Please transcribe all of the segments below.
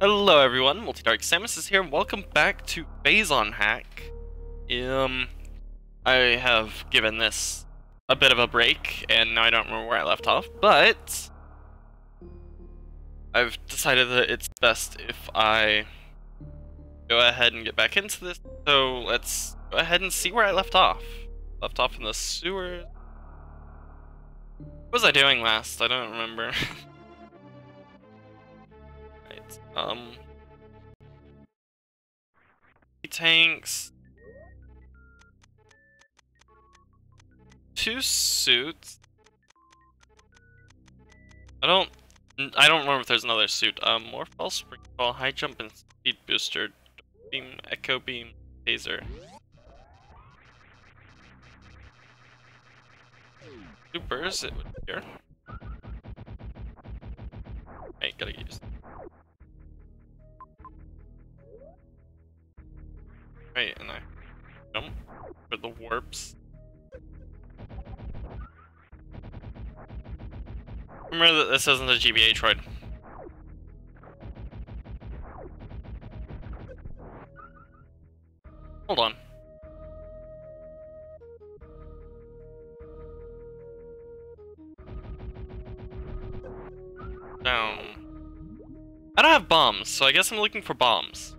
Hello everyone, Multidark Samus is here, and welcome back to Phazon Hack. Um, I have given this a bit of a break, and now I don't remember where I left off, but... I've decided that it's best if I go ahead and get back into this, so let's go ahead and see where I left off. Left off in the sewers. What was I doing last? I don't remember. um... Tanks. Two suits. I don't I don't remember if there's another suit. Um, Morphball, Spring Ball, High Jump, and Speed Booster, Beam, Echo Beam, Taser. Supers, it would appear. Right, gotta get Right, and I jump for the warps. Remember that this isn't a GBA Metroid. Hold on. Down. I don't have bombs, so I guess I'm looking for bombs.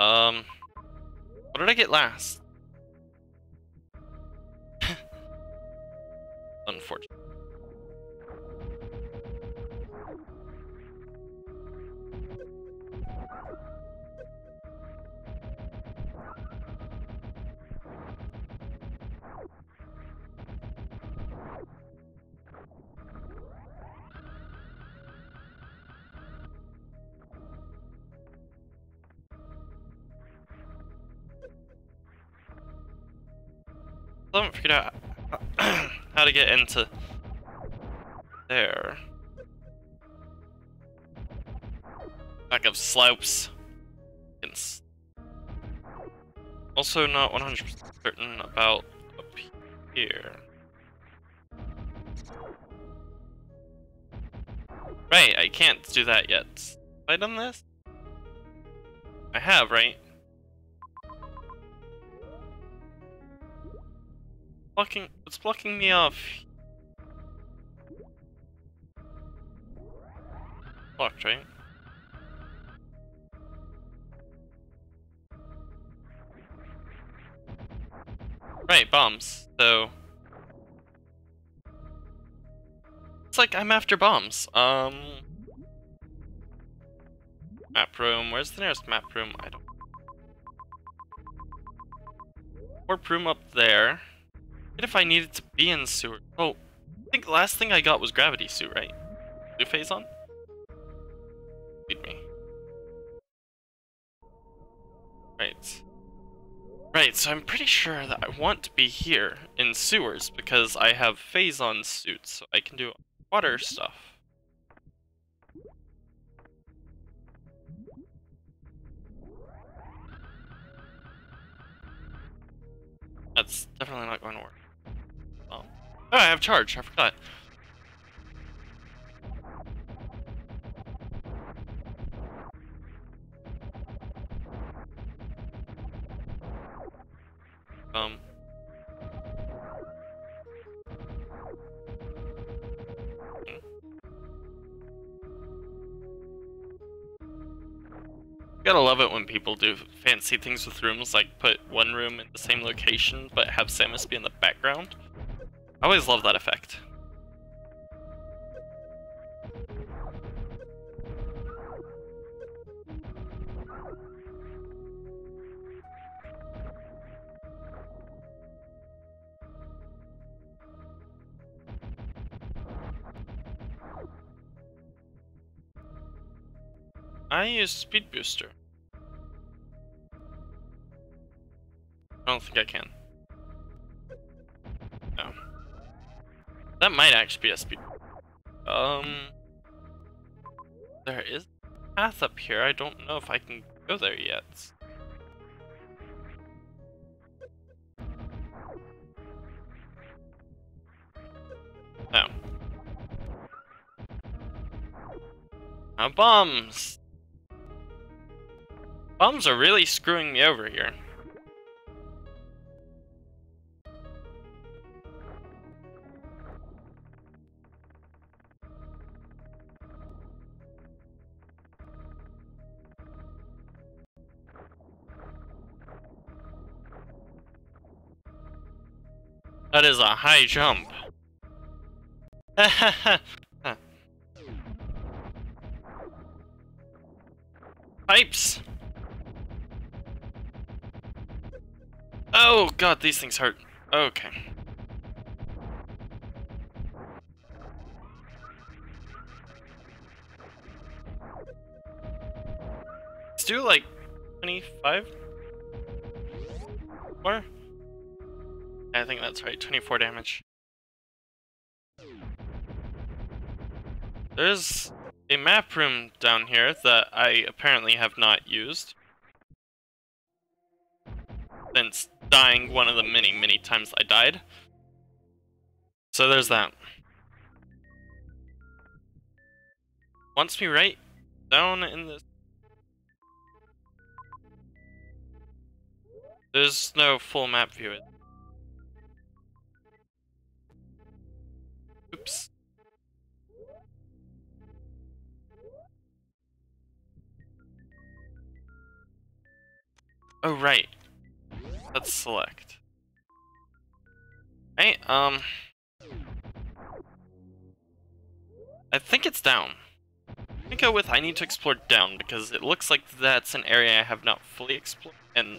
Um, what did I get last? Unfortunate. I haven't figured out how to get into there. Back of slopes. Also not 100% certain about up here. Right, I can't do that yet. Have I done this? I have, right? Blocking it's blocking me off. Right? Right, bombs. So It's like I'm after bombs. Um Map room. Where's the nearest map room? I don't Warp room up there. What if I needed to be in sewer? Oh, I think the last thing I got was gravity suit, right? Blue Phazon? Lead me. Right. Right, so I'm pretty sure that I want to be here in sewers because I have Phazon suits, so I can do water stuff. That's definitely not going to work. Oh, I have charge. I forgot. Um. Gotta love it when people do fancy things with rooms, like put one room in the same location, but have Samus be in the background. I always love that effect. I use speed booster. I don't think I can. That might actually be a speed. Um, there is a path up here. I don't know if I can go there yet. No. Now bombs! Bombs are really screwing me over here. A high jump. Pipes! Oh god, these things hurt. Okay. Let's do like 25? More? I think that's right, 24 damage. There's a map room down here that I apparently have not used. Since dying one of the many, many times I died. So there's that. Wants me right down in this. There's no full map view. Oh, right. Let's select. Hey, um... I think it's down. I go with I need to explore down, because it looks like that's an area I have not fully explored, and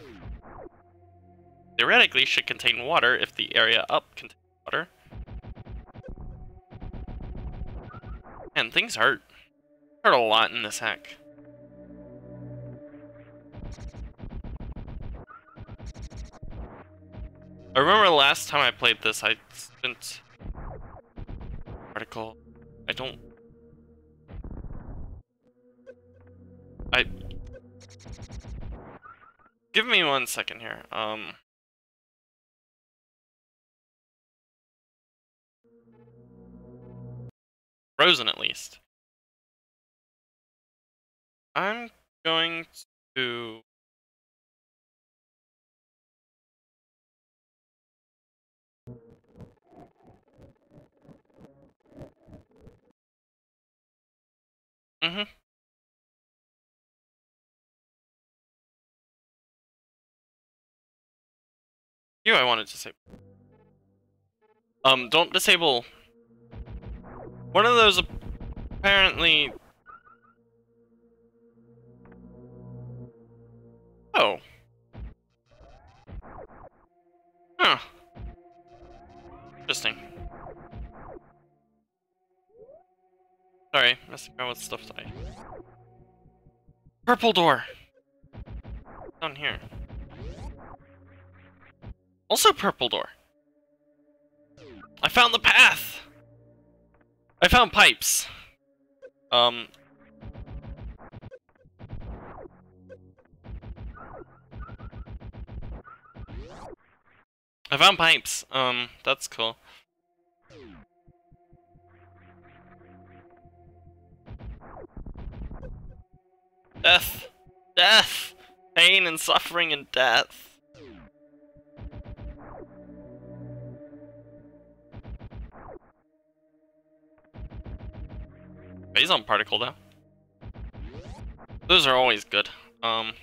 theoretically should contain water if the area up contains water. And things hurt. Hurt a lot in this hack. I remember the last time I played this, I spent article. I don't. I. Give me one second here. Um. Frozen at least. I'm going to Mm-hmm. You I wanted to say. Um, don't disable. One of those apparently... Oh. Huh. Interesting. Sorry, messing around with stuff today. Purple door! Down here. Also purple door. I found the path! I found pipes. Um... I found pipes. Um, that's cool. Death! Death! Pain and suffering and death. Phazon particle now. Those are always good. Um.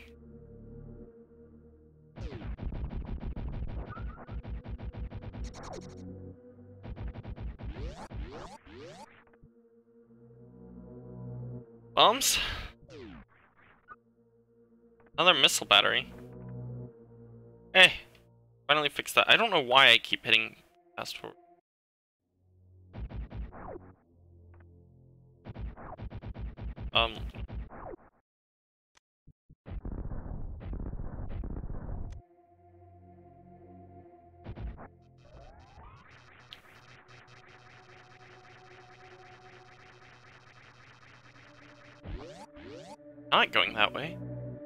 Bombs? Another missile battery. Hey, finally fixed that. I don't know why I keep hitting fast forward. Um. Not going that way.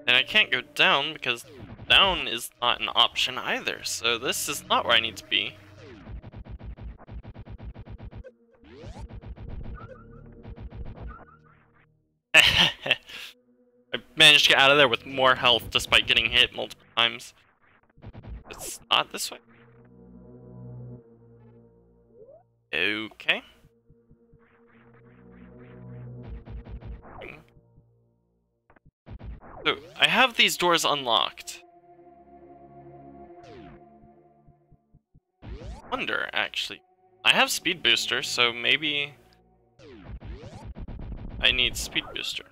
And I can't go down because down is not an option either, so this is not where I need to be. I managed to get out of there with more health despite getting hit multiple times. It's not this way. Okay. Have these doors unlocked. Wonder, actually. I have speed booster, so maybe I need speed booster.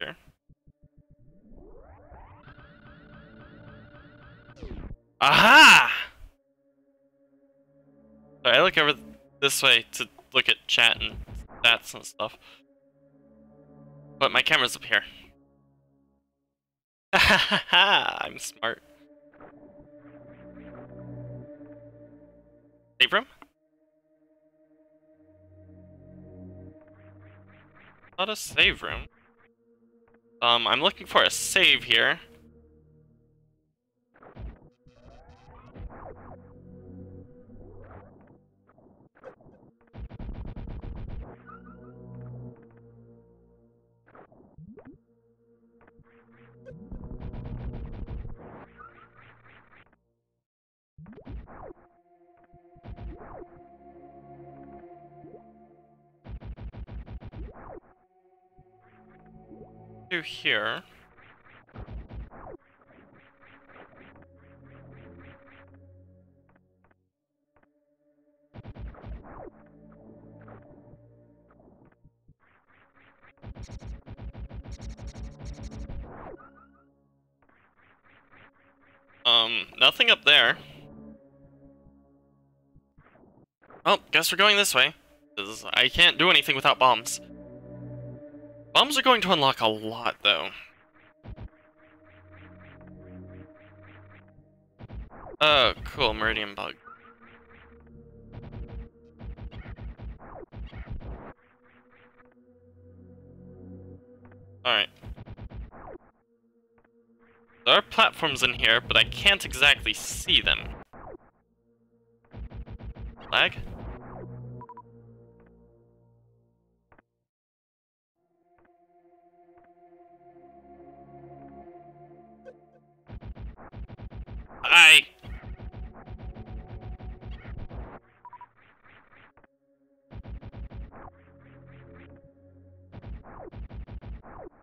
Sure. Aha! So I look over this way to look at chat and stats and stuff. But my camera's up here. I'm smart. Save room? Not a save room. Um, I'm looking for a save here. Here. Um, nothing up there. Oh, guess we're going this way. I can't do anything without bombs. Bombs are going to unlock a lot, though. Oh, cool, Meridian Bug. Alright. There are platforms in here, but I can't exactly see them. Lag? I...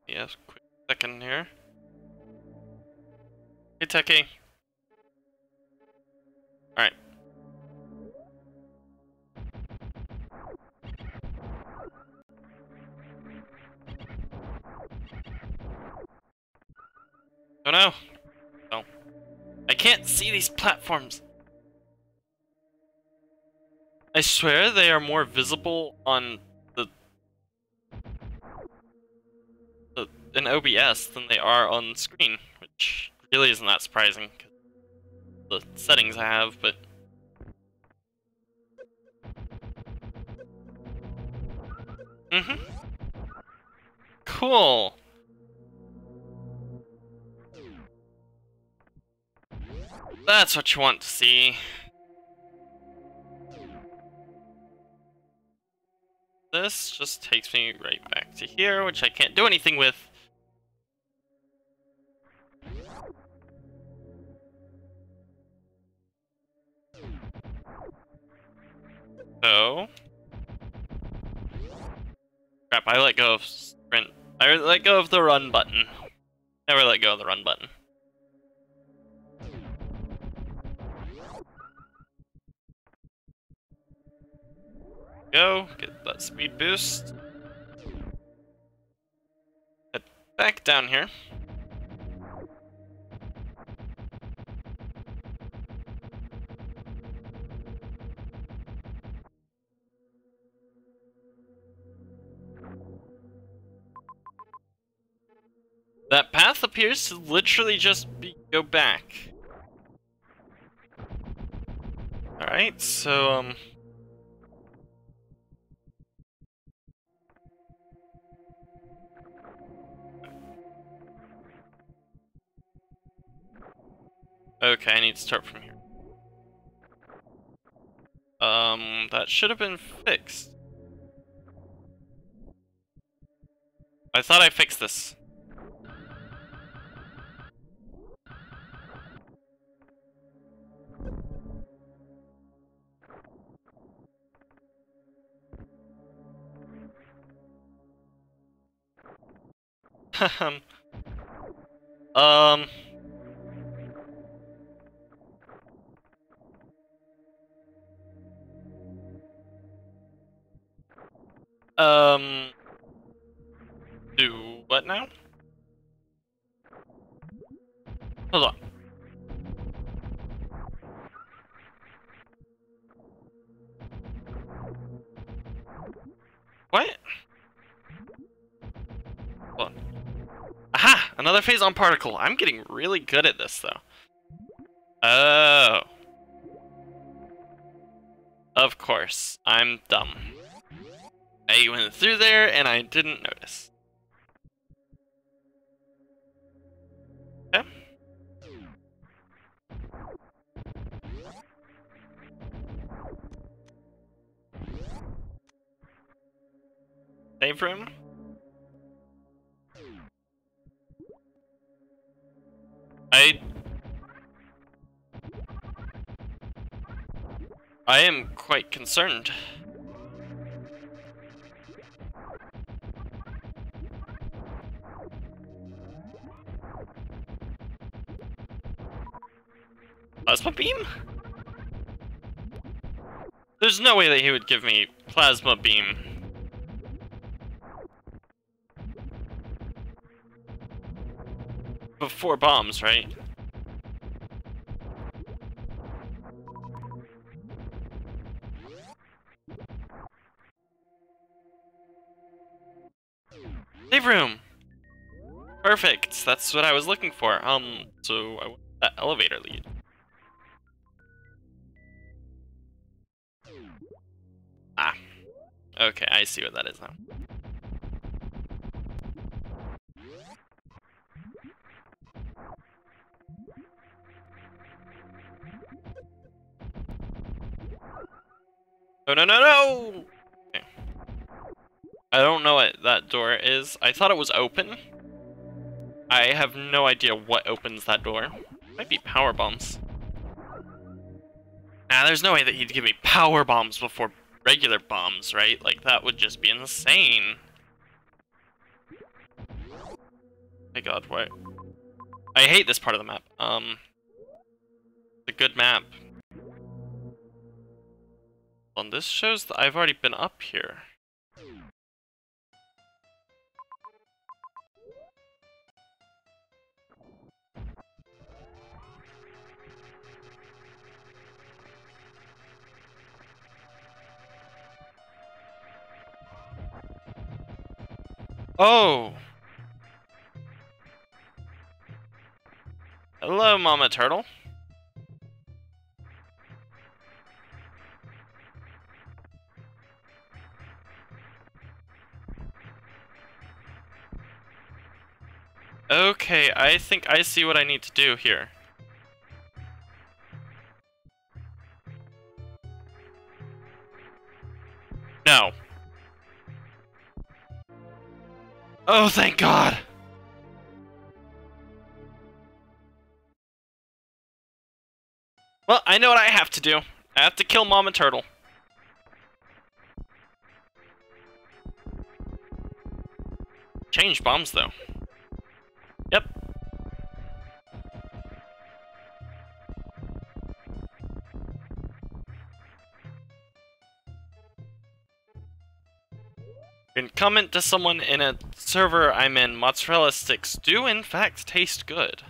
Yes, quick second here. Hey, Techie. Alright. Oh no! I can't see these platforms. I swear they are more visible on the, the in OBS than they are on screen, which really isn't that surprising. The settings I have, but mm-hmm. Cool. That's what you want to see. This just takes me right back to here, which I can't do anything with. So... Crap, I let go of sprint. I let go of the run button. Never let go of the run button. Go, get that speed boost. Head back down here. That path appears to literally just be go back. Alright, so, um... Okay, I need to start from here. Um, that should have been fixed. I thought I fixed this. um... Um... Do what now? Hold on. What? Hold on. Aha! Another phazon particle. I'm getting really good at this, though. Oh. Of course. I'm dumb. I went through there and I didn't notice. Okay. Save room? I... I am quite concerned. Plasma beam? There's no way that he would give me plasma beam. Before bombs, right? Save room! Perfect, that's what I was looking for. Um, so I want that elevator lead. Okay, I see what that is now. No, no, no, no! Okay. I don't know what that door is. I thought it was open. I have no idea what opens that door. Might be power bombs. Nah, there's no way that he'd give me power bombs before regular bombs, right? Like, that would just be insane. My god, what? I hate this part of the map. Um, it's a good map. Well, this shows that I've already been up here. Oh! Hello, Mama Turtle. Okay, I think I see what I need to do here. No. Oh, thank God! Well, I know what I have to do. I have to kill Mama Turtle. Change bombs, though. Comment to someone in a server I'm in, mozzarella sticks do in fact taste good.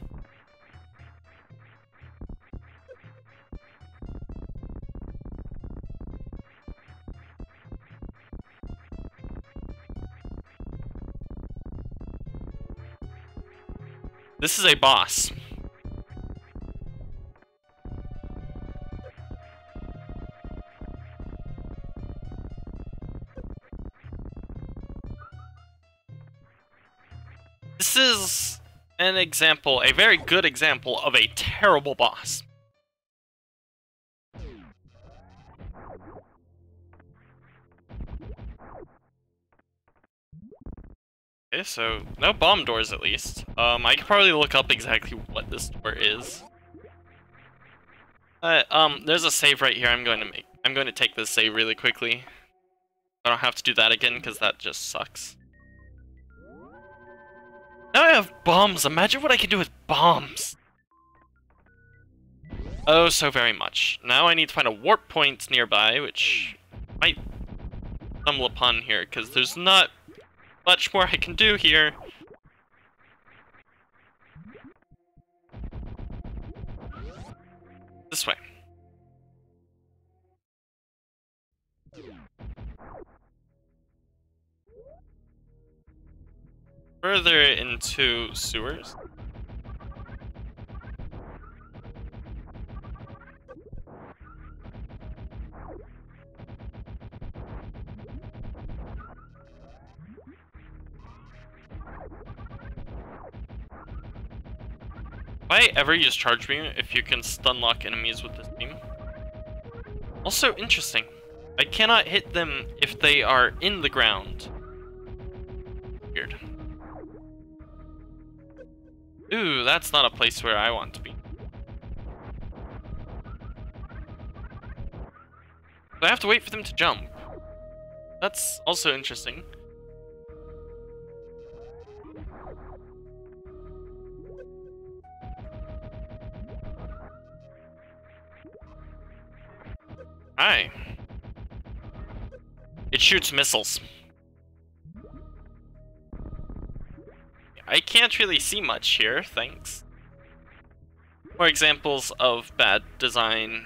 This is a boss. Example, a very good example of a terrible boss. Okay, so no bomb doors at least. Um, I could probably look up exactly what this door is. Uh, um, there's a save right here. I'm going to make. I'm going to take this save really quickly. I don't have to do that again because that just sucks. Now I have bombs. Imagine what I can do with bombs. Oh, so very much. Now I need to find a warp point nearby, which might stumble upon here because there's not much more I can do here. This way. Further into sewers. Why ever use Charge Beam if you can stun lock enemies with this beam? Also interesting. I cannot hit them if they are in the ground. Weird. Ooh, that's not a place where I want to be. I have to wait for them to jump. That's also interesting. Hi. It shoots missiles. Can't really see much here, thanks. More examples of bad design.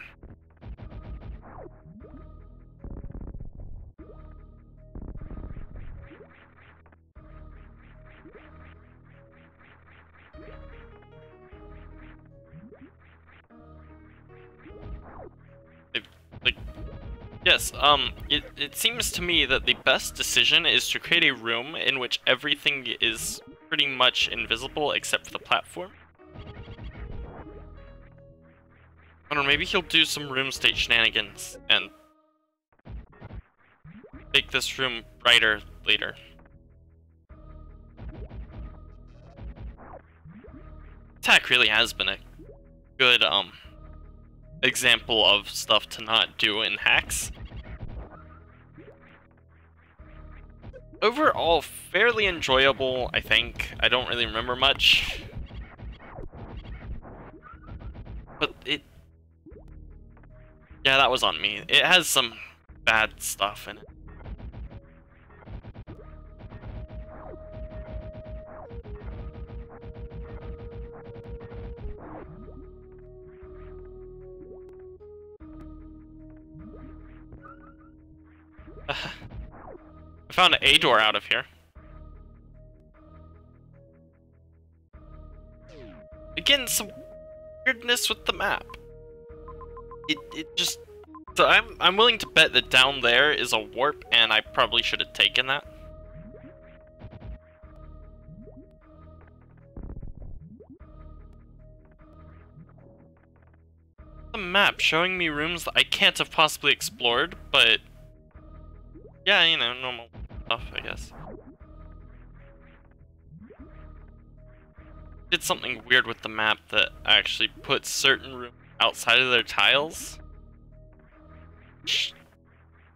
Yes, um, it, it seems to me that the best decision is to create a room in which everything is pretty much invisible except for the platform. I don't know, maybe he'll do some room state shenanigans and make this room brighter later. Attack really has been a good, um, example of stuff to not do in hacks. Overall, fairly enjoyable, I think. I don't really remember much. But it... Yeah, that was on me. It has some bad stuff in it. I found a door out of here. Again, some weirdness with the map. It it just so I'm I'm willing to bet that down there is a warp and I probably should have taken that. The map showing me rooms that I can't have possibly explored, but yeah, you know, normal I guess. Did something weird with the map that actually put certain rooms outside of their tiles.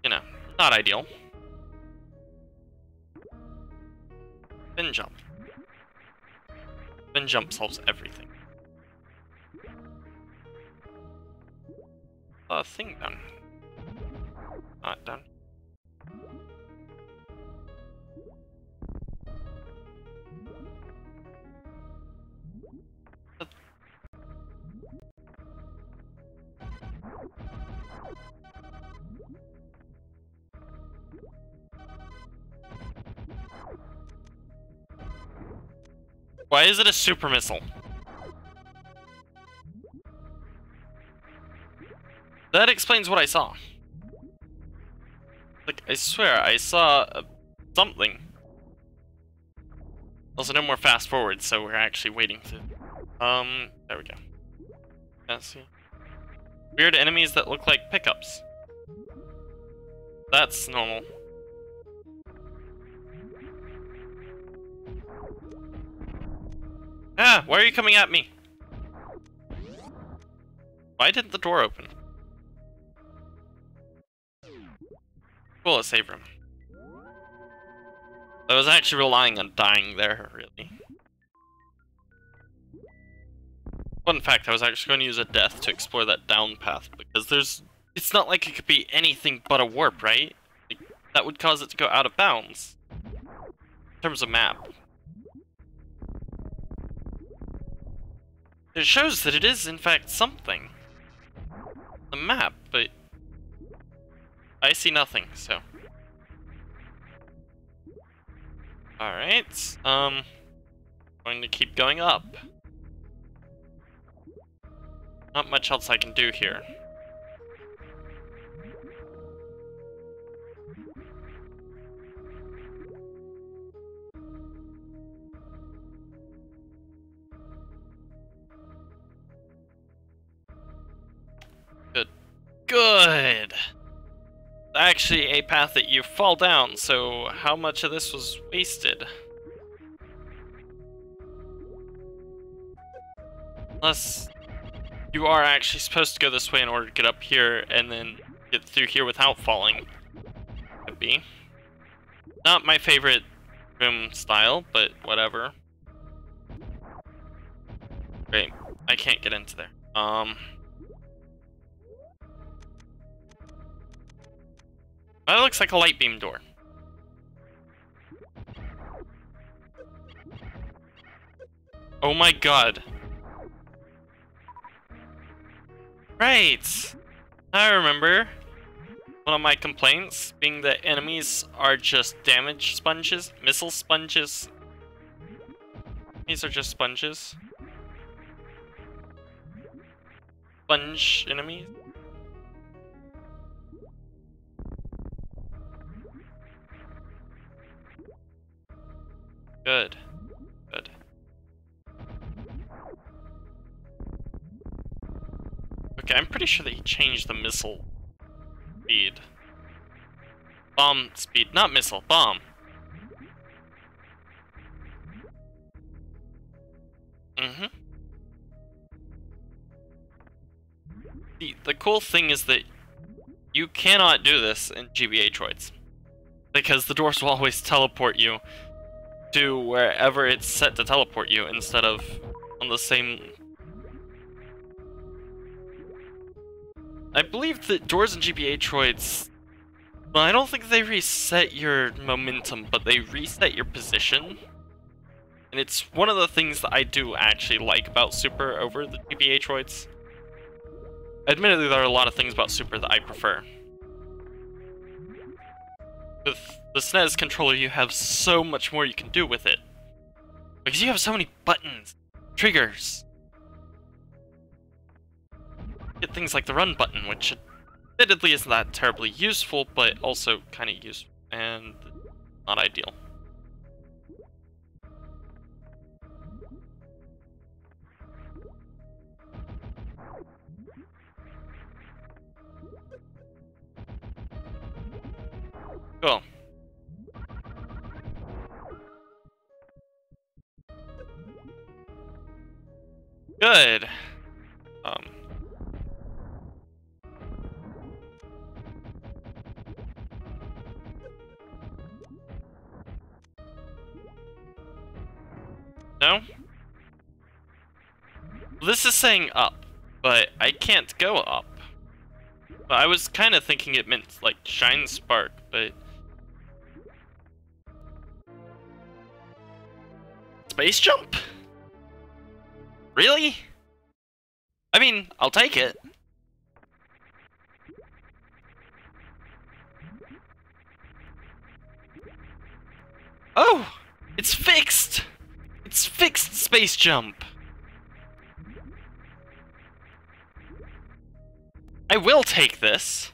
You know, not ideal. Spin jump. Spin jump solves everything. A thing done. Not done. Why is it a super missile? That explains what I saw. Like, I swear, I saw uh, something. Also, no more fast forward, so we're actually waiting to... Um, there we go. Yeah, see. Weird enemies that look like pickups. That's normal. Ah! Why are you coming at me? Why didn't the door open? Cool, a save room. I was actually relying on dying there, really. Fun fact, I was actually going to use a death to explore that down path, because there's... It's not like it could be anything but a warp, right? Like, that would cause it to go out of bounds. In terms of map. It shows that it is, in fact, something. The map, but... I see nothing, so... Alright, um... Going to keep going up. Not much else I can do here. Good! Actually, a path that you fall down, so how much of this was wasted? Unless you are actually supposed to go this way in order to get up here and then get through here without falling. Could be. Not my favorite room style, but whatever. Great. I can't get into there. Um... That looks like a light beam door. Oh my god. Right! I remember. One of my complaints being that enemies are just damage sponges, missile sponges. These are just sponges. Sponge enemies. Good. Good. Okay, I'm pretty sure that he changed the missile speed. Bomb speed, not missile, bomb. Mm-hmm. The, the cool thing is that you cannot do this in GBA Metroids. Because the doors will always teleport you to wherever it's set to teleport you instead of on the same... I believe that doors and GBA Metroids... Well, I don't think they reset your momentum, but they reset your position. And it's one of the things that I do actually like about Super over the GBA Metroids. Admittedly, there are a lot of things about Super that I prefer. With the SNES controller, you have so much more you can do with it. Because you have so many buttons, triggers. Get things like the run button, which admittedly isn't that terribly useful, but also kind of useful and not ideal. Cool. Good. Um. No? This is saying up, but I can't go up. But I was kind of thinking it meant, like, shine spark, but... Space jump? Really? I mean, I'll take it. Oh! It's fixed! It's fixed space jump! I will take this!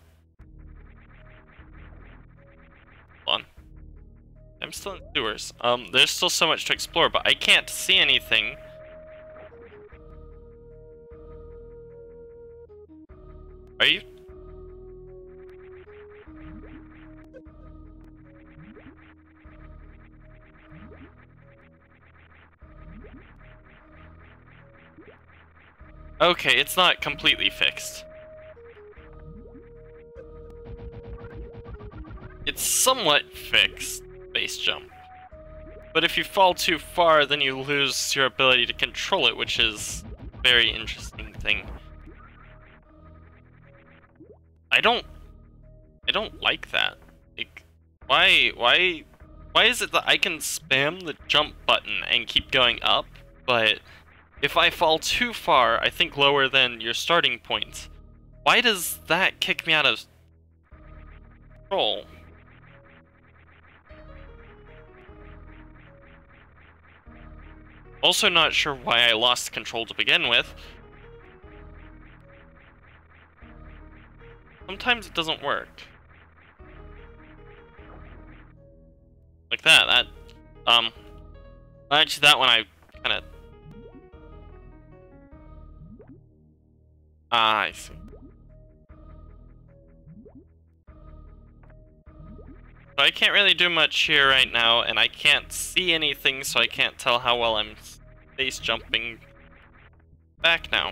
I'm still in sewers. Um, there's still so much to explore, but I can't see anything Are you? Okay, it's not completely fixed. It's somewhat fixed, base jump. But if you fall too far, then you lose your ability to control it, which is a very interesting thing. I don't... I don't like that. Like, why, why, why is it that I can spam the jump button and keep going up, but if I fall too far, I think lower than your starting point, why does that kick me out of control? Also not sure why I lost control to begin with. Sometimes it doesn't work. Like that, that, um, actually that one I kind of, ah, I see. I can't really do much here right now, and I can't see anything, so I can't tell how well I'm space jumping back now.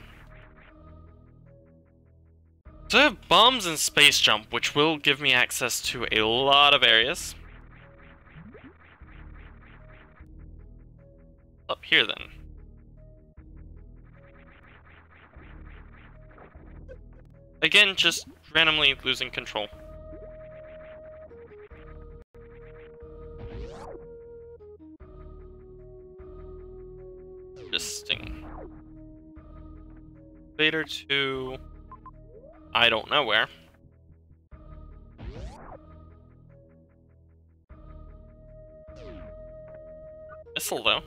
So I have bombs and space jump, which will give me access to a lot of areas. Up here then. Again, just randomly losing control. Interesting. Vader to... I don't know where. Missile, though.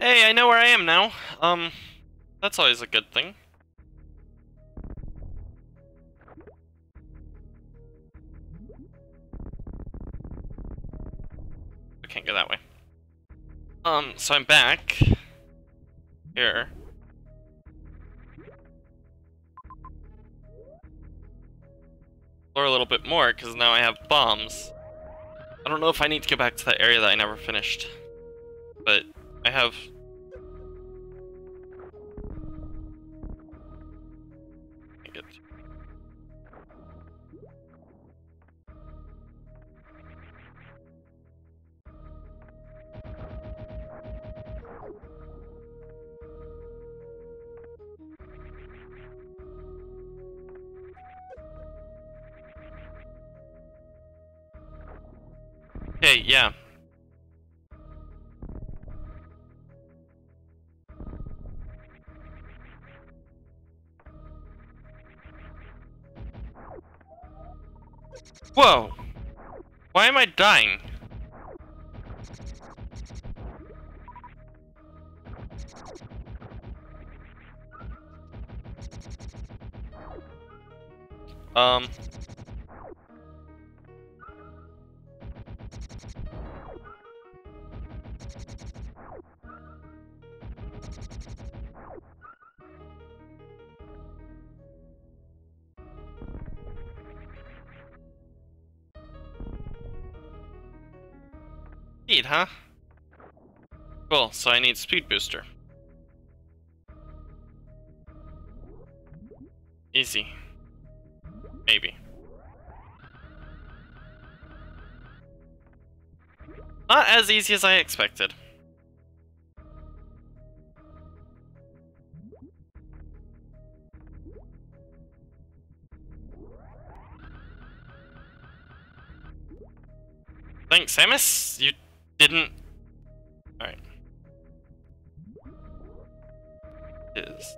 Hey, I know where I am now. Um, that's always a good thing. Go that way. Um, so I'm back. Here. Explore a little bit more, because now I have bombs. I don't know if I need to go back to that area that I never finished. But I have Okay, yeah. Whoa! Why am I dying? Um... huh? Cool, so I need speed booster. Easy. Maybe. Not as easy as I expected. Thanks, Samus. You didn't... Alright. Is...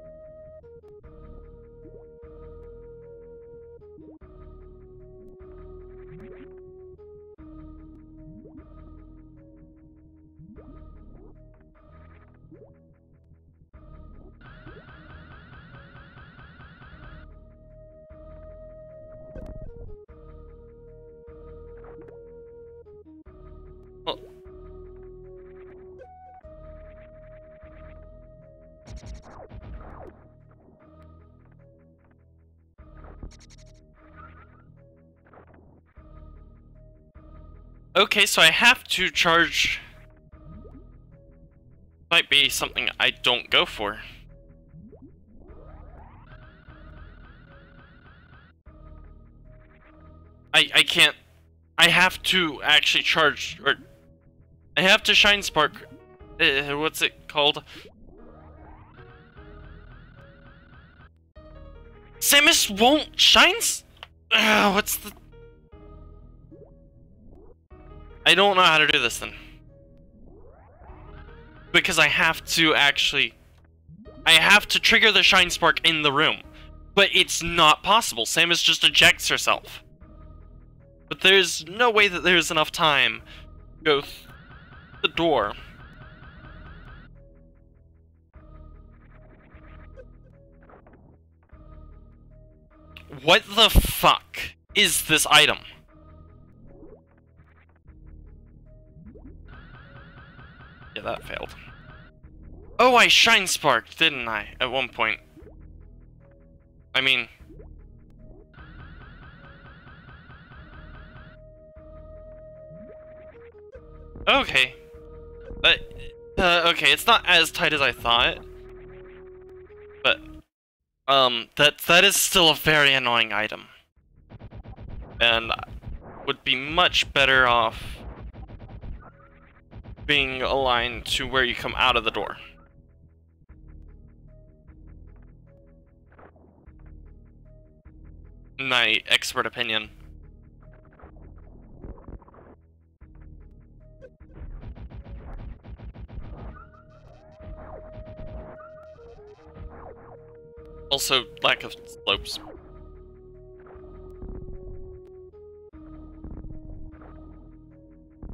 Okay, so I have to charge... Might be something I don't go for. I, I can't... I have to actually charge... or I have to shine spark... Uh, what's it called? Samus won't shine. Uh, what's the? I don't know how to do this then. Because I have to actually... I have to trigger the Shine Spark in the room. But it's not possible. Samus just ejects herself. But there's no way that there's enough time to go the door. What the fuck is this item? That failed. Oh, I shine sparked, didn't I? At one point. I mean... Okay. But, uh, okay, it's not as tight as I thought. But, um, that that is still a very annoying item. And would be much better off being aligned to where you come out of the door. My expert opinion. Also, lack of slopes.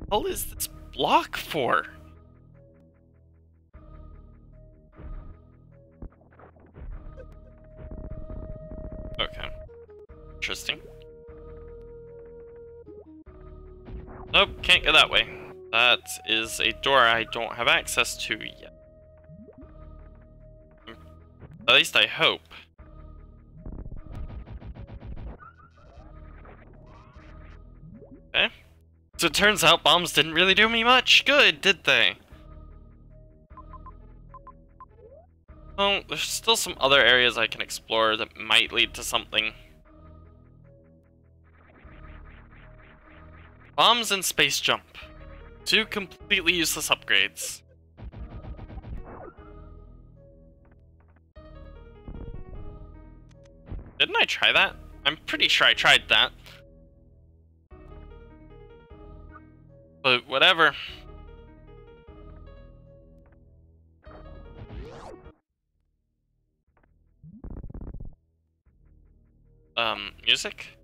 What is this block for? Okay. Interesting. Nope, can't go that way. That is a door I don't have access to yet. At least I hope. Okay. So it turns out bombs didn't really do me much good, did they? Well, there's still some other areas I can explore that might lead to something. Bombs and space jump. Two completely useless upgrades. Didn't I try that? I'm pretty sure I tried that. But whatever. Um, music?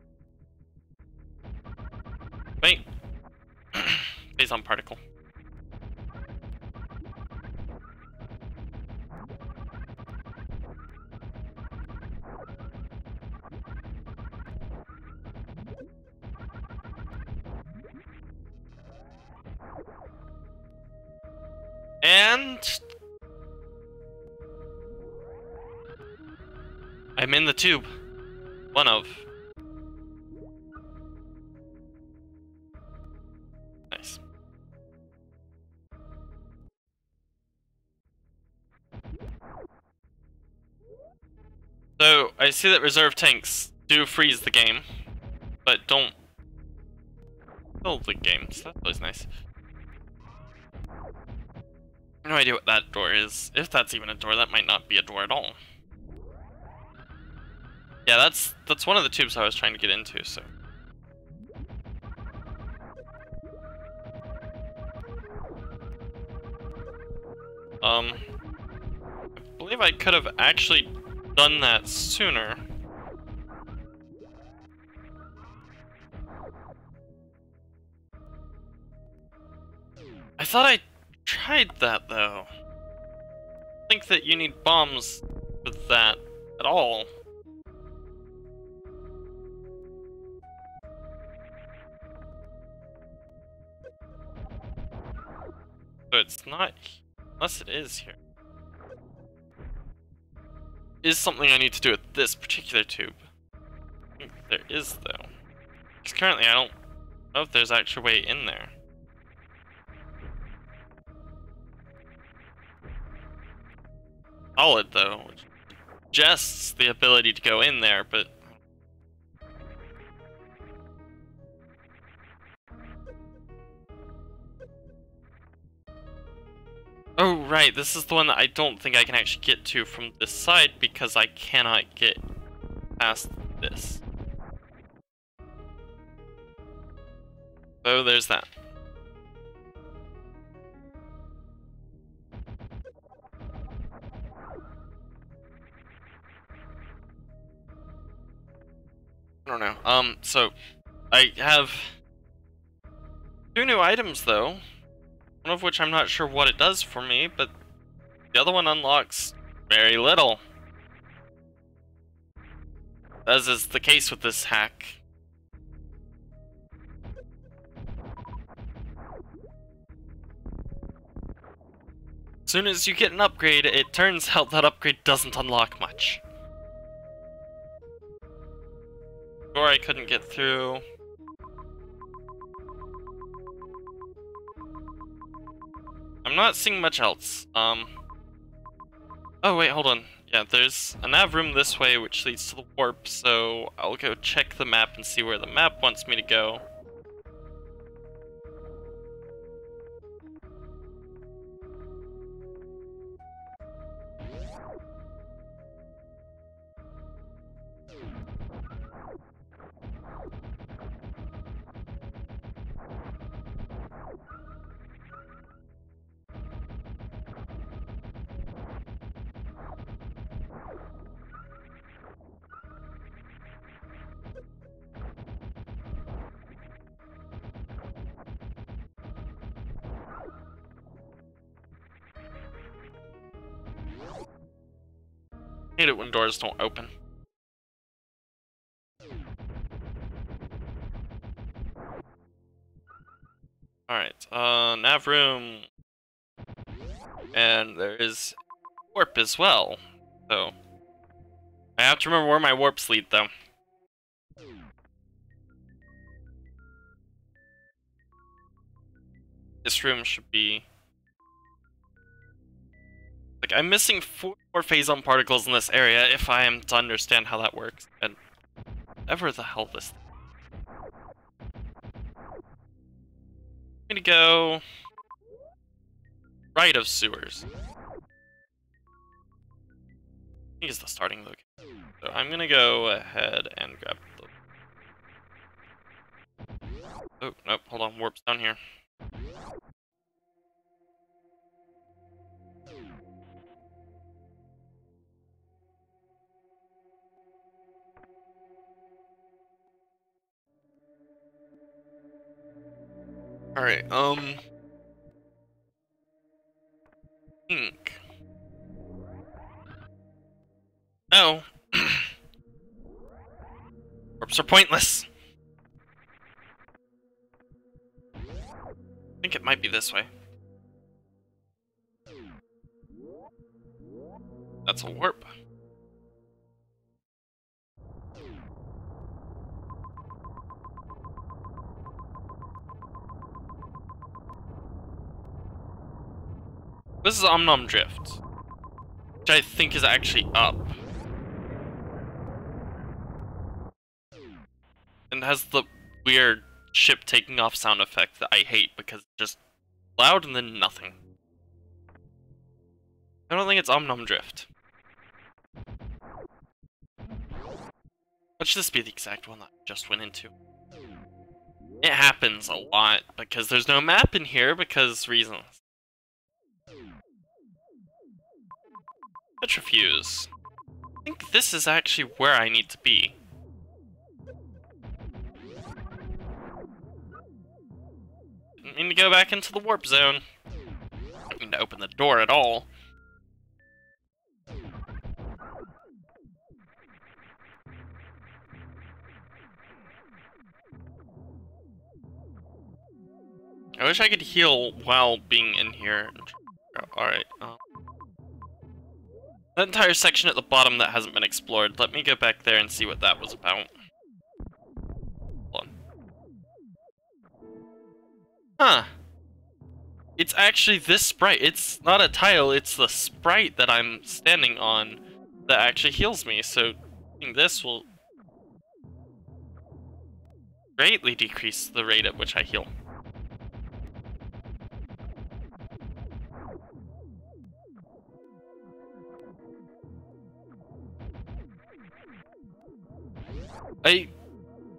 Wait. Phazon particle. See that reserve tanks do freeze the game, but don't kill the game, so that's always nice. No idea what that door is. If that's even a door, that might not be a door at all. Yeah, that's that's one of the tubes I was trying to get into, so. Um, I believe I could have actually done that sooner. I thought I tried that, though. I think that you need bombs with that at all. So it's not... Unless it is here. Is something I need to do with this particular tube. there is, though. Because currently I don't know if there's actually a way in there. Solid though, suggests the ability to go in there, but Oh, right, this is the one that I don't think I can actually get to from this side because I cannot get past this. So there's that. I don't know. Um, so I have two new items though. One of which I'm not sure what it does for me, but the other one unlocks very little. As is the case with this hack. As soon as you get an upgrade, it turns out that upgrade doesn't unlock much. Or I couldn't get through. I'm not seeing much else. Um. Oh wait, hold on. Yeah, there's a nav room this way which leads to the warp, so I'll go check the map and see where the map wants me to go. Doors don't open. Alright, uh, nav room. And there is warp as well. So, I have to remember where my warps lead though. This room should be like, I'm missing four phazon particles in this area if I am to understand how that works. And ever the hell this I'm gonna go right of sewers. I think it's the starting location. So I'm gonna go ahead and grab the... Oh, nope, hold on, warp's down here. Alright, um... Think. No. Warps are pointless. I think it might be this way. That's a warp. This is Omnom Drift. Which I think is actually up. And has the weird ship taking off sound effect that I hate because it's just loud and then nothing. I don't think it's Omnom Drift. But should this be the exact one that I just went into? It happens a lot because there's no map in here because reasons. Petrifuse. I think this is actually where I need to be. Didn't mean to go back into the warp zone. Didn't mean to open the door at all. I wish I could heal while being in here. Alright, uh. That entire section at the bottom that hasn't been explored, let me go back there and see what that was about. Hold on. Huh. It's actually this sprite. It's not a tile, it's the sprite that I'm standing on that actually heals me. So this will greatly decrease the rate at which I heal. I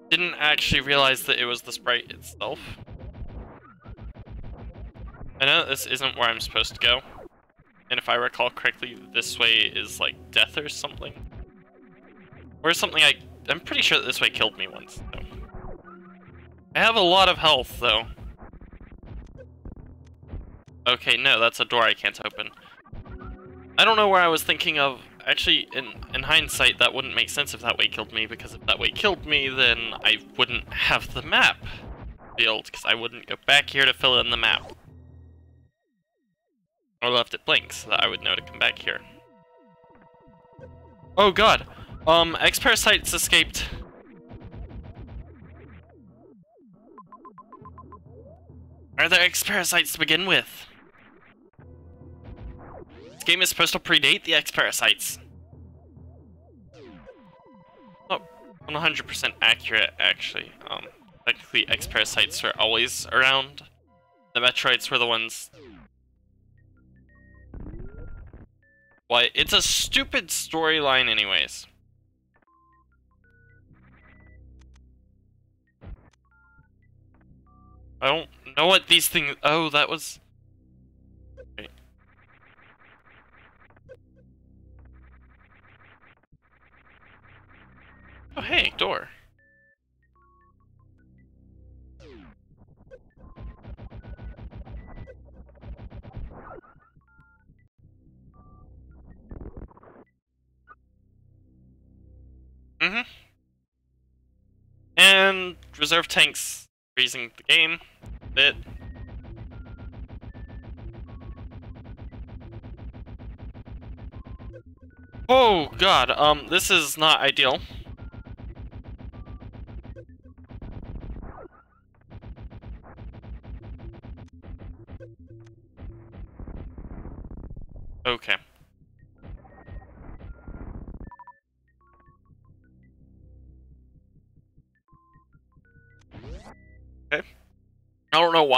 didn't actually realize that it was the sprite itself. I know this isn't where I'm supposed to go. And if I recall correctly, this way is like death or something. Or something I... I'm pretty sure that this way killed me once. I have a lot of health, though. Okay, no, that's a door I can't open. I don't know where I was thinking of Actually, in, in hindsight, that wouldn't make sense if that way killed me, because if that way killed me, then I wouldn't have the map filled, because I wouldn't go back here to fill in the map. Or left it blank, so that I would know to come back here. Oh god! Um, X-Parasites escaped. Are there X-Parasites to begin with? Game is supposed to predate the X-Parasites. Not 100% accurate, actually. Um, technically, X-Parasites are always around. The Metroids were the ones... Why, it's a stupid storyline anyways. I don't know what these things... Oh, that was... Oh, hey, door. Mm-hmm. And reserve tanks freezing the game a bit. Oh god, um, this is not ideal.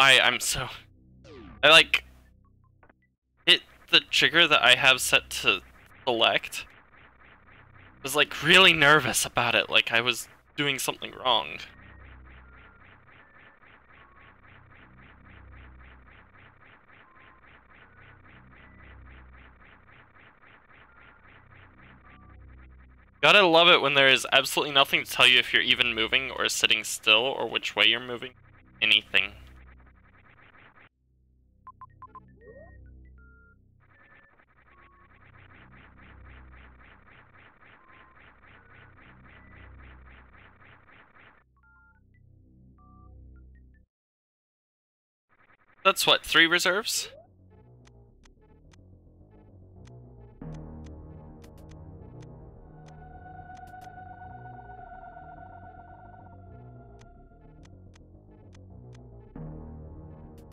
Why I'm so... I like... Hit the trigger that I have set to select. Was like really nervous about it, like I was doing something wrong. Gotta love it when there is absolutely nothing to tell you if you're even moving or sitting still or which way you're moving. Anything. That's what, three reserves?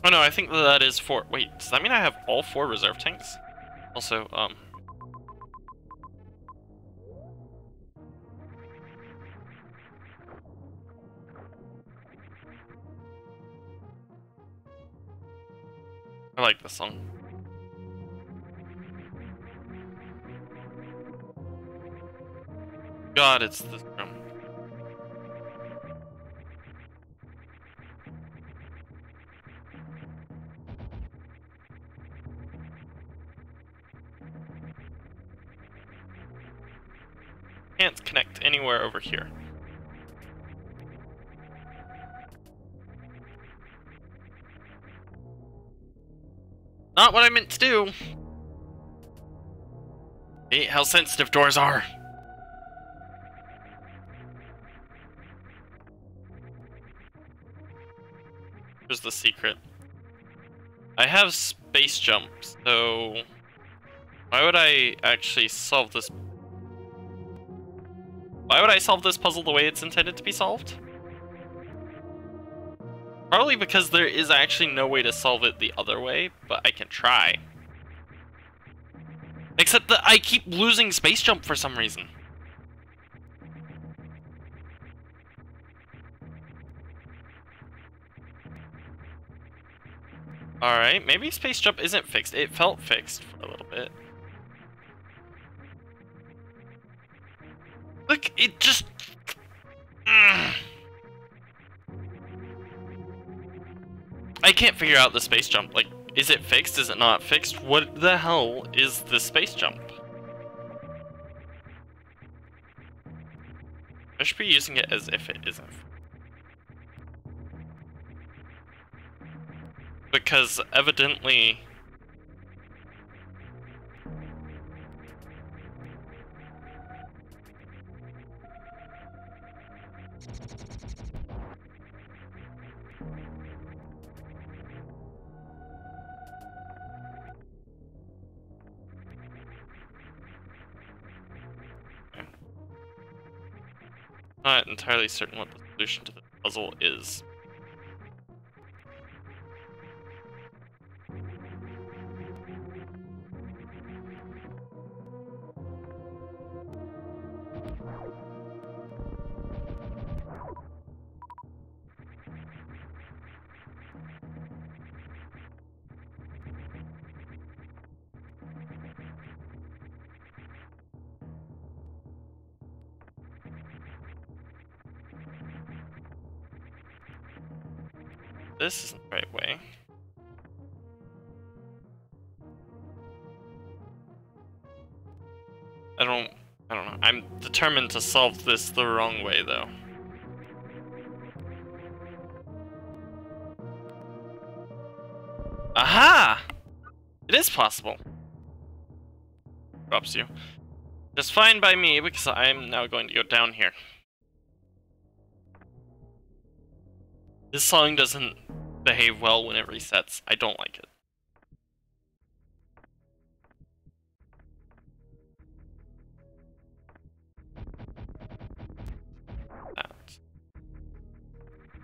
Oh no, I think that is four. Wait, does that mean I have all four reserve tanks? Also, um... like this song. God, it's the drum. can't connect anywhere over here. Not what I meant to do. Hate how sensitive doors are. Here's the secret. I have space jump, so why would I actually solve this why would I solve this puzzle the way it's intended to be solved? Probably because there is actually no way to solve it the other way, but I can try. Except that I keep losing space jump for some reason. Alright, maybe space jump isn't fixed. It felt fixed for a little bit. Look, it just... Mm. I can't figure out the space jump. Like, is it fixed? Is it not fixed? What the hell is the space jump? I should be using it as if it isn't. Because evidently... Not entirely certain what the solution to the puzzle is. Determined to solve this the wrong way, though. Aha! It is possible. Drops you. Just fine by me, because I'm now going to go down here. This song doesn't behave well when it resets. I don't like it.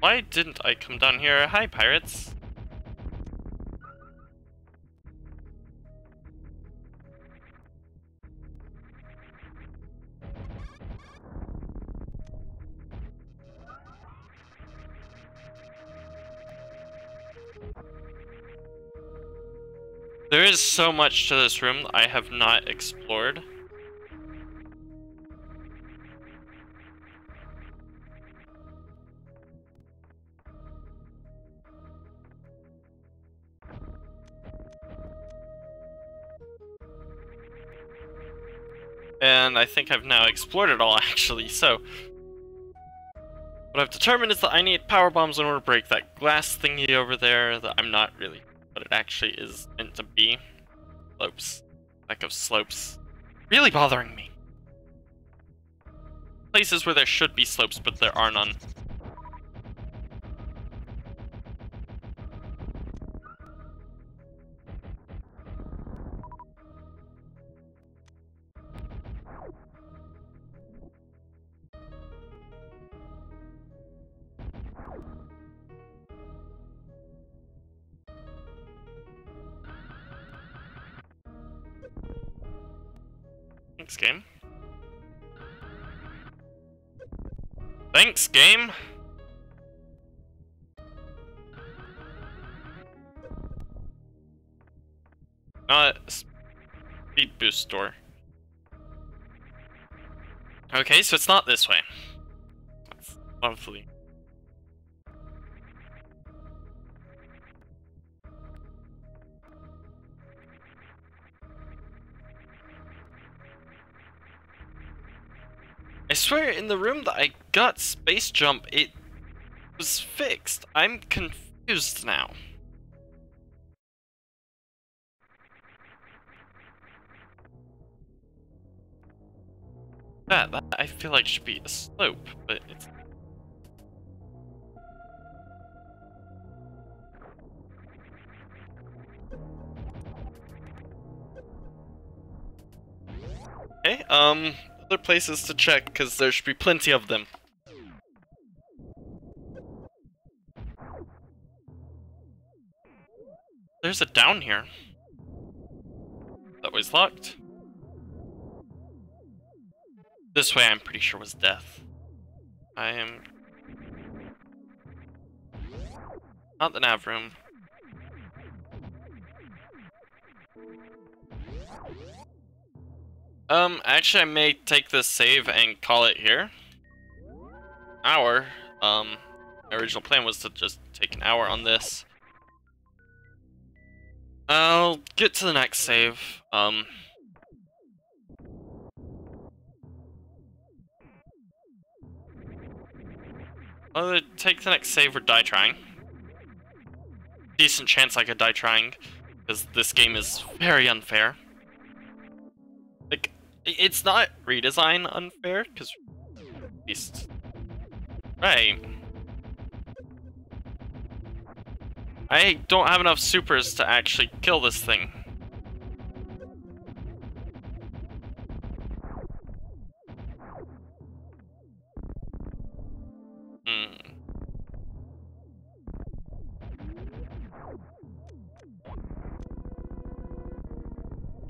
Why didn't I come down here? Hi, pirates. There is so much to this room I have not explored. And I think I've now explored it all, actually, so... What I've determined is that I need power bombs in order to break that glass thingy over there that I'm not really what it actually is meant to be. Slopes. Lack of slopes. Really bothering me. Places where there should be slopes, but there are none. Game! Not speed boost door. Okay, so it's not this way. That's lovely. Swear, in the room that I got space jump, it was fixed. I'm confused now. That, that I feel like should be a slope, but it's Okay, um, other places to check, because there should be plenty of them. There's a down here. That way's locked. This way I'm pretty sure was death. I am... Not the nav room. Um, actually I may take this save and call it here. Hour. Um, my original plan was to just take an hour on this. I'll get to the next save. Um, I'll take the next save or die trying. Decent chance I could die trying, because this game is very unfair. It's not redesign unfair, because... at least... Right. I don't have enough supers to actually kill this thing. Hmm.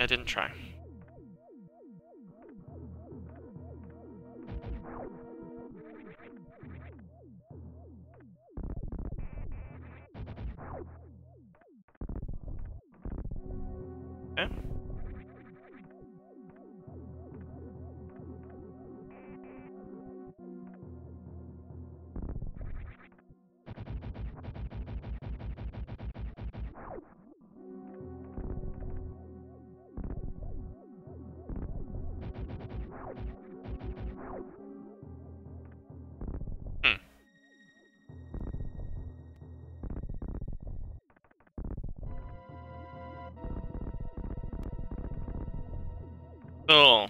I didn't try. Oh.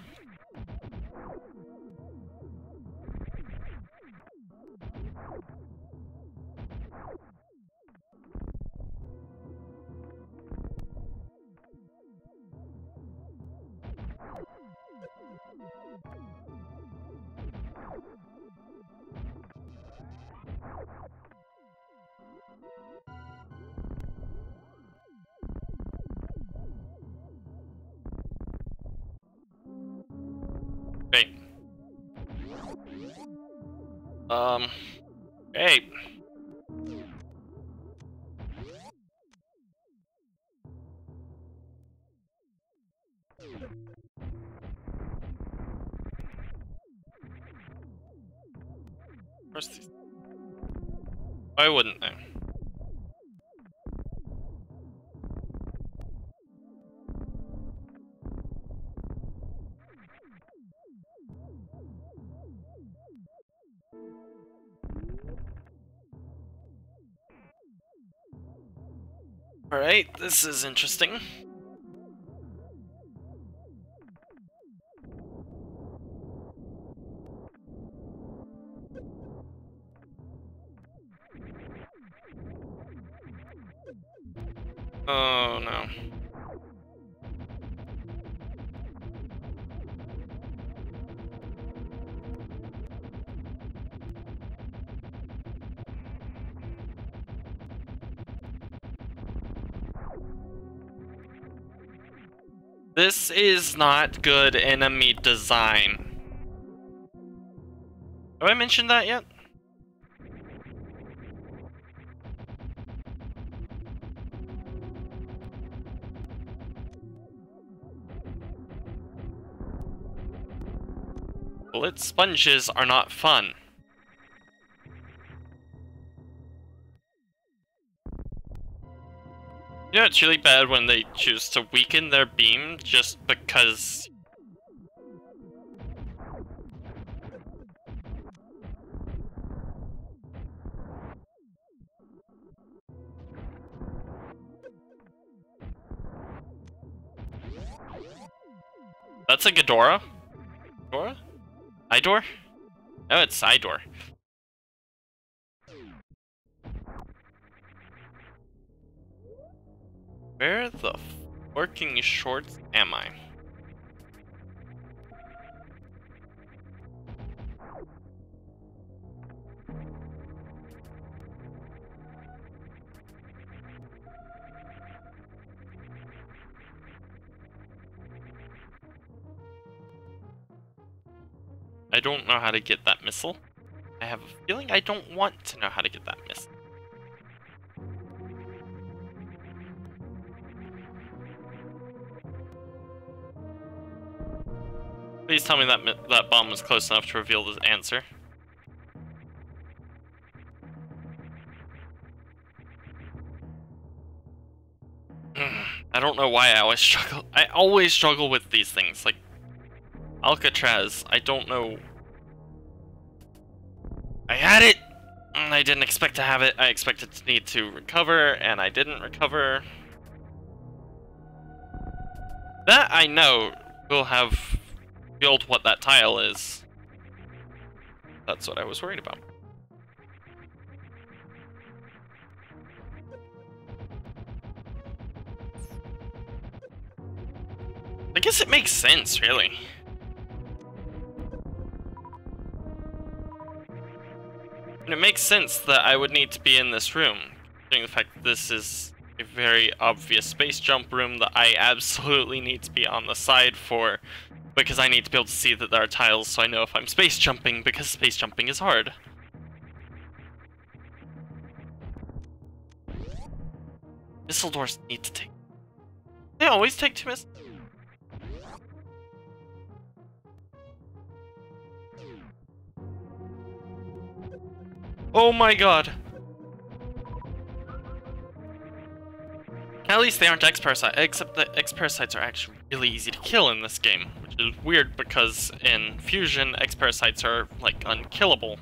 Um. Hey. Why wouldn't Alright, this is interesting. This is not good enemy design. Have I mentioned that yet? Bullet sponges are not fun. You know, it's really bad when they choose to weaken their beam just because... That's a Ghidorah? Ghidorah? Idor? No, it's Idor. Where the working shorts am I? I don't know how to get that missile. I have a feeling I don't want to know how to get that missile. Please tell me that that bomb was close enough to reveal the answer. I don't know why I always struggle. I always struggle with these things. Like, Alcatraz, I don't know. I had it! And I didn't expect to have it. I expected to need to recover, and I didn't recover. That I know will have revealed what that tile is. That's what I was worried about. I guess it makes sense, really. And it makes sense that I would need to be in this room, considering the fact that this is a very obvious space jump room that I absolutely need to be on the side for, because I need to be able to see that there are tiles so I know if I'm space jumping, because space jumping is hard. Missile doors need to take... They always take two missiles. Oh my god. At least they aren't X-Parasites, except that X-Parasites are actually really easy to kill in this game, is weird because in Fusion, X-Parasites are, like, unkillable.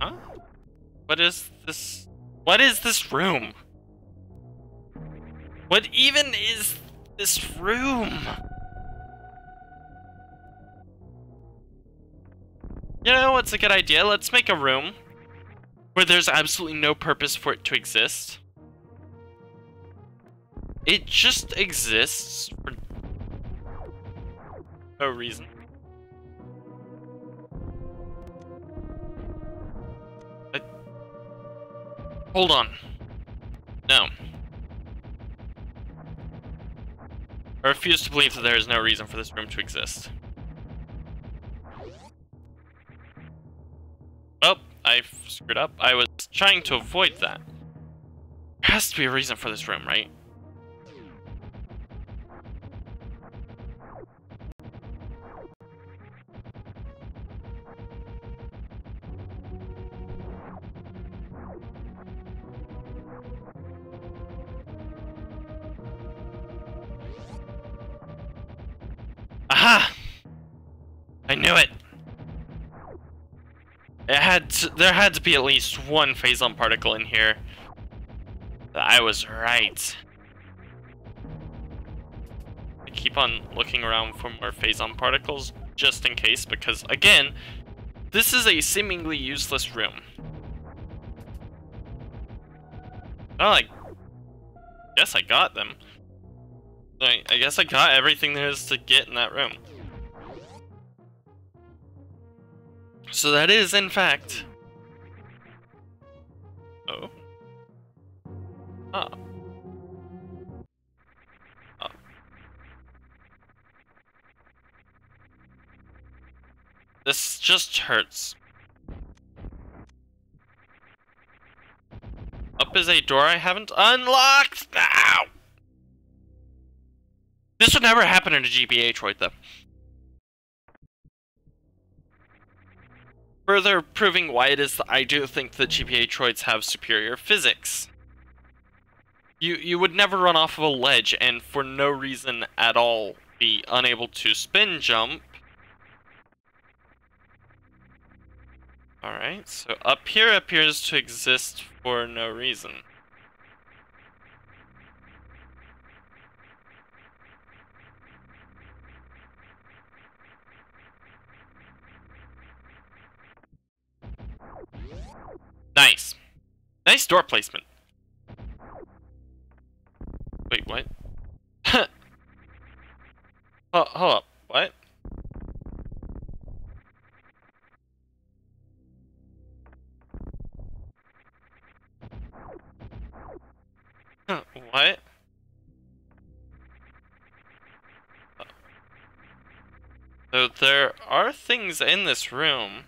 Huh? What is this? What is this room? What even is this room? You know what's a good idea? Let's make a room where there's absolutely no purpose for it to exist. It just exists for no reason. I... Hold on. No. I refuse to believe that there is no reason for this room to exist. I screwed up. I was trying to avoid that. There has to be a reason for this room, right? There had to be at least one phazon particle in here. I was right. I keep on looking around for more phazon particles just in case because again, this is a seemingly useless room. Oh, I guess I got them. I, I guess I got everything there is to get in that room. So that is, in fact... Ah. ah. This just hurts. Up is a door I haven't unlocked! Ow! This would never happen in a GBA Troid, though. Further proving why it is that I do think that GBA Troids have superior physics. You, you would never run off of a ledge and for no reason at all be unable to spin jump. Alright, so up here appears to exist for no reason. Nice. Nice door placement. Wait, what? oh, hold up. What? What? So there are things in this room,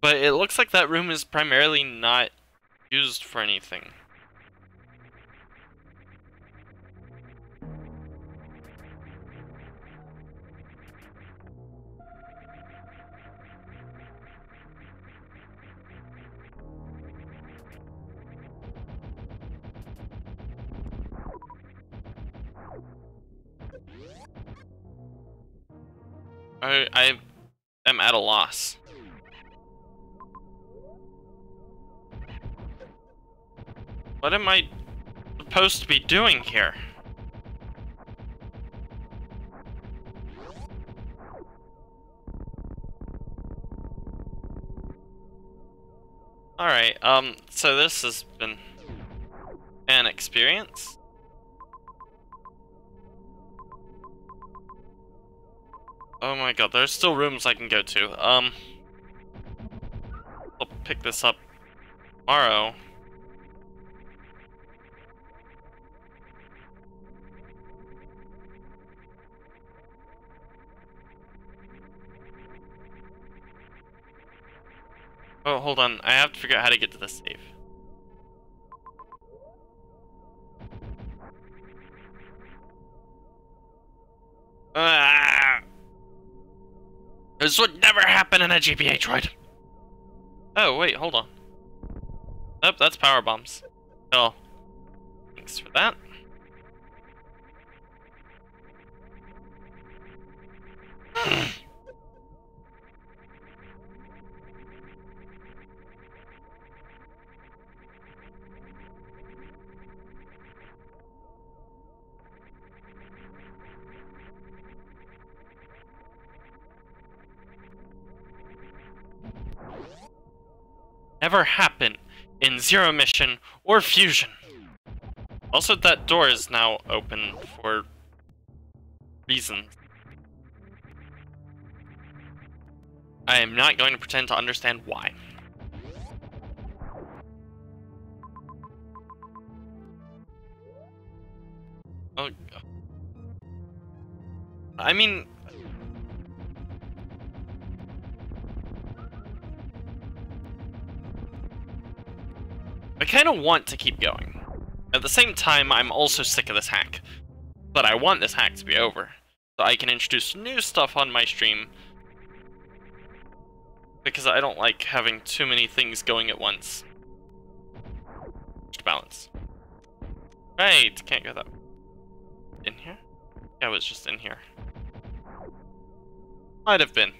but it looks like that room is primarily not used for anything. I, I am at a loss. What am I supposed to be doing here? Alright, um, so this has been an experience. Oh my god, there's still rooms I can go to. Um, I'll pick this up tomorrow. Oh, hold on. I have to figure out how to get to the save. This would never happen in a GBA droid. Oh, wait, hold on. Oh, that's power bombs. Oh. Thanks for that. Never happen in Zero Mission or Fusion. Also, that door is now open for reasons. I am not going to pretend to understand why. Oh, I mean, I kind of want to keep going. At the same time, I'm also sick of this hack. But I want this hack to be over, so I can introduce new stuff on my stream. Because I don't like having too many things going at once. Just balance. Right, can't go that In here? Yeah, it was just in here. Might have been.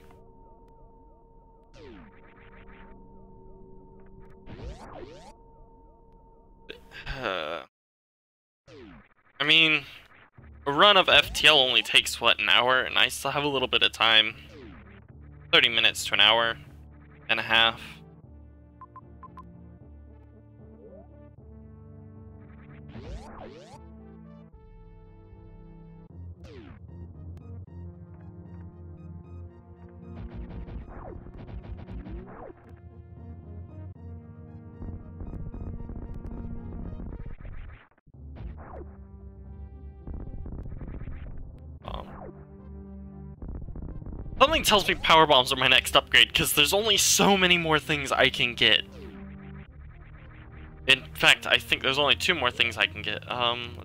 I mean, a run of FTL only takes, what, an hour? And I still have a little bit of time. 30 minutes to an hour and a half. Something tells me power bombs are my next upgrade, because there's only so many more things I can get. In fact, I think there's only two more things I can get. Um,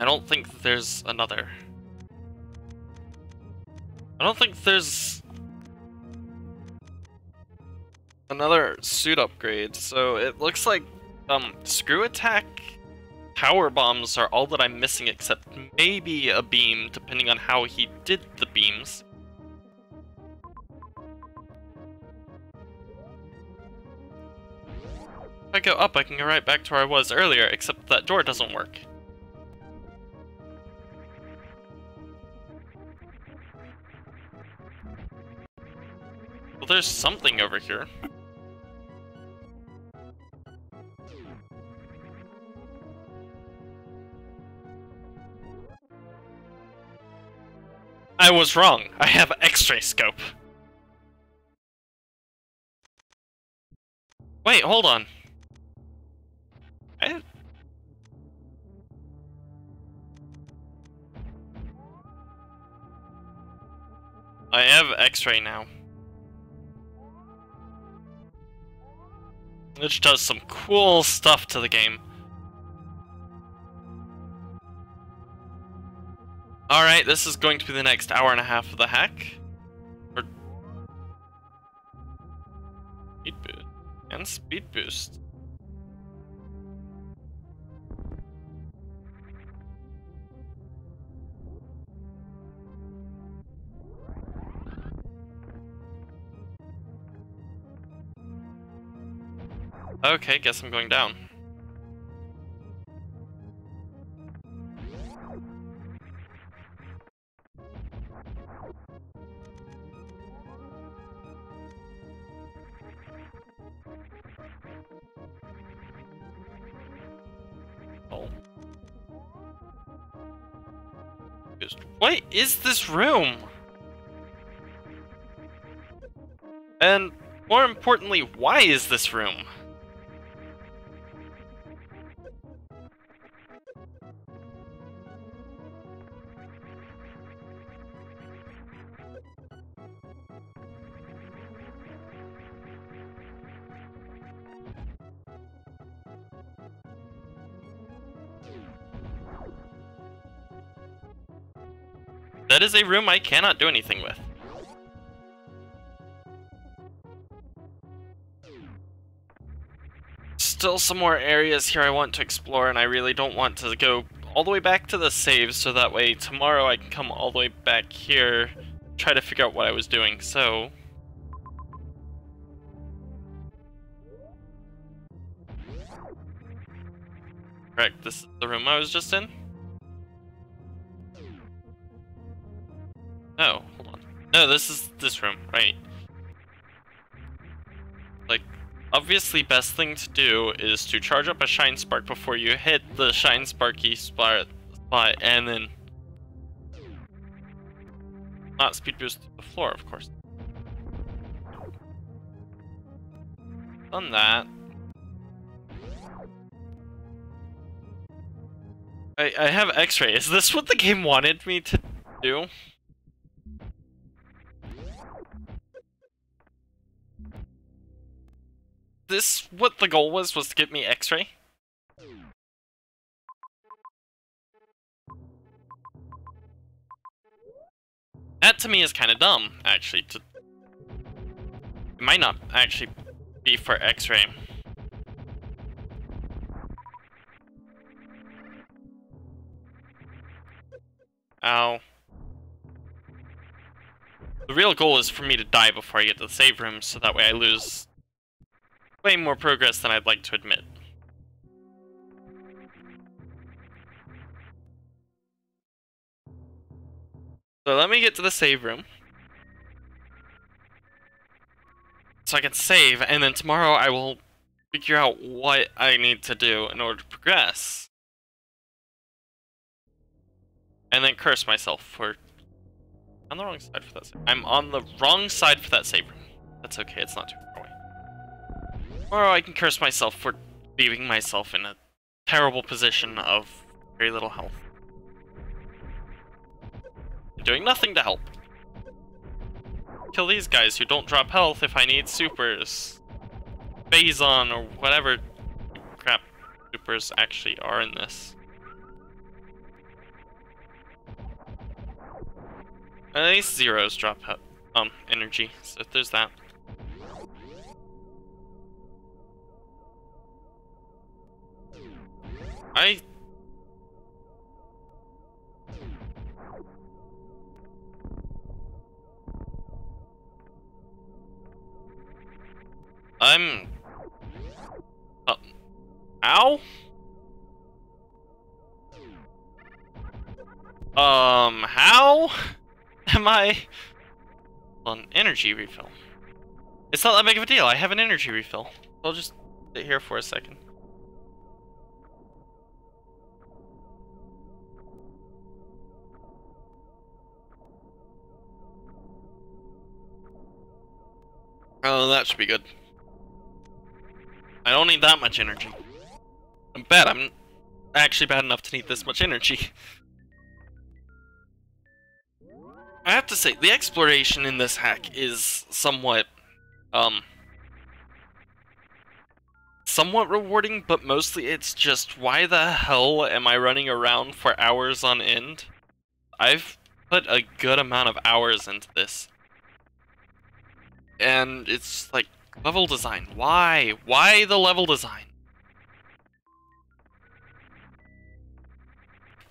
I don't think there's another. I don't think there's another suit upgrade, so it looks like um, screw attack power bombs are all that I'm missing except maybe a beam, depending on how he did the beams. If I go up, I can go right back to where I was earlier, except that door doesn't work. Well, there's something over here. I was wrong. I have X-ray scope. Wait, hold on. I... I have X-ray now. Which does some cool stuff to the game. Alright, this is going to be the next hour and a half of the hack. Or... Speed boost. And speed boost. Okay, guess I'm going down. Oh. What is this room? And more importantly, why is this room? A room I cannot do anything with. Still some more areas here I want to explore, and I really don't want to go all the way back to the save, so that way tomorrow I can come all the way back here, try to figure out what I was doing, so... Correct, this is the room I was just in? This is this room, right? Like, obviously best thing to do is to charge up a Shine Spark before you hit the Shine Sparky spot, spot and then... Not speed boost the floor, of course. Done that. I, I have x-ray. Is this what the game wanted me to do? This what the goal was, was to get me x-ray? That to me is kind of dumb, actually. To... It might not actually be for x-ray. Ow. The real goal is for me to die before I get to the save room, so that way I lose way more progress than I'd like to admit. So let me get to the save room. So I can save, and then tomorrow I will figure out what I need to do in order to progress. And then curse myself for... I'm on the wrong side for that save. I'm on the wrong side for that save room. That's okay, it's not too or I can curse myself for leaving myself in a terrible position of very little health. Doing nothing to help. Kill these guys who don't drop health if I need supers. Phazon or whatever crap supers actually are in this. At least zeros drop um energy, so there's that. I... I'm... Uh, ow? Um, how am I on energy refill? It's not that big of a deal. I have an energy refill. I'll just sit here for a second. Oh, that should be good. I don't need that much energy. I'm bad. I'm actually bad enough to need this much energy. I have to say, the exploration in this hack is somewhat, um, somewhat rewarding, but mostly it's just, why the hell am I running around for hours on end? I've put a good amount of hours into this. And it's like, level design, why? Why the level design?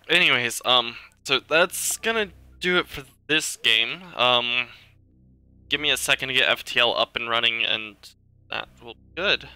Anyways, um, so that's gonna do it for this game. Um, give me a second to get FTL up and running, and that will be good.